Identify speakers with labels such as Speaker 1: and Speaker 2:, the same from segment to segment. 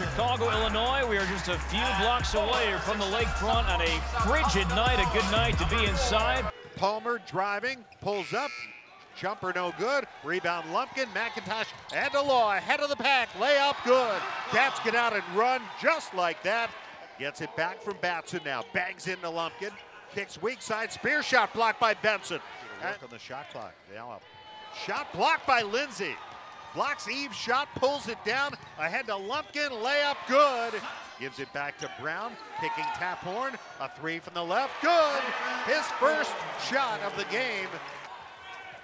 Speaker 1: Chicago, Illinois. We are just a few blocks away from the lakefront on a frigid night. A good night to be inside.
Speaker 2: Palmer driving, pulls up, jumper no good. Rebound Lumpkin, McIntosh, and the law ahead of the pack. Layup good. Cats get out and run just like that. Gets it back from Batson now. Bangs into Lumpkin. Kicks weak side. Spear shot blocked by Benson. Work on the shot clock. Now up. Shot blocked by Lindsey. Blocks Eve's shot, pulls it down. Ahead to Lumpkin. Layup good. Gives it back to Brown. Kicking Taphorn. A three from the left. Good. His first shot of the game.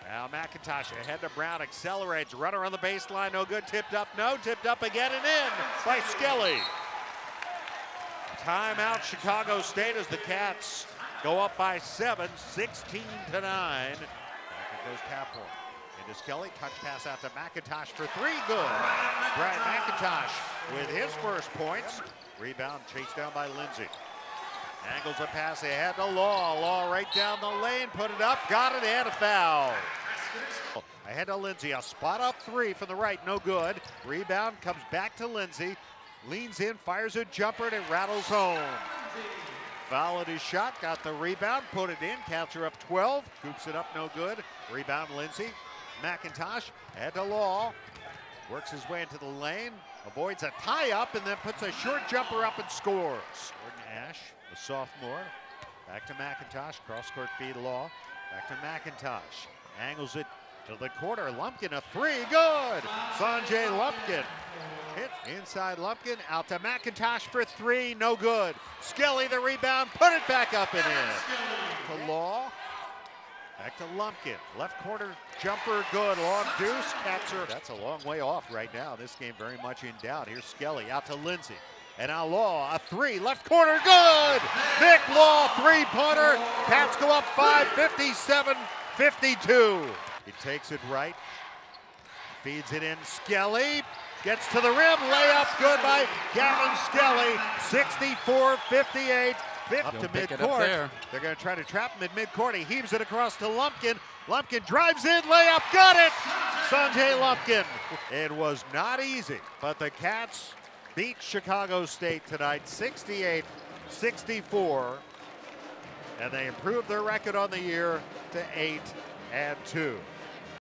Speaker 2: Now McIntosh ahead to Brown, accelerates, runner on the baseline, no good, tipped up, no, tipped up again and in by Skelly. Timeout Chicago State as the Cats go up by seven, 16 to nine. Back it goes Taphorn. Into Skelly, touch pass out to McIntosh for three, good. Bryant McIntosh with his first points. Rebound chased down by Lindsey. Angles a pass ahead to Law. Law right down the lane, put it up, got it, and a foul. Ahead to Lindsey, a spot up three from the right, no good. Rebound comes back to Lindsey, leans in, fires a jumper, and it rattles home. Fouled his shot, got the rebound, put it in, counts her up 12, scoops it up, no good. Rebound Lindsey, McIntosh, ahead to Law, works his way into the lane, avoids a tie up, and then puts a short jumper up and scores. Jordan Ash, the sophomore, back to McIntosh, cross court feed Law, back to McIntosh, angles it to the corner. Lumpkin a three, good. Sanjay Lumpkin hit inside Lumpkin, out to McIntosh for three, no good. Skelly the rebound, put it back up and in. To Law, back to Lumpkin, left corner jumper, good. Long deuce, catcher. That's a long way off right now. This game very much in doubt. Here's Skelly out to Lindsey. And now Law, a three, left corner, good! Vic Law, three-pointer. Cats go up 5, 57, 52. He takes it right, feeds it in. Skelly gets to the rim, layup good by Gavin Skelly. 64-58, up
Speaker 3: Don't
Speaker 2: to
Speaker 3: pick it up
Speaker 2: midcourt. They're going to try to trap him at midcourt. He heaves it across to Lumpkin. Lumpkin drives in, layup, got it! Sanjay Lumpkin. It was not easy, but the Cats beat Chicago State tonight 68 64 and they improved their record on the year to 8 and 2.